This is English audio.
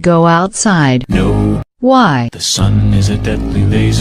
Go outside. No, Why? the sun is a deadly laser.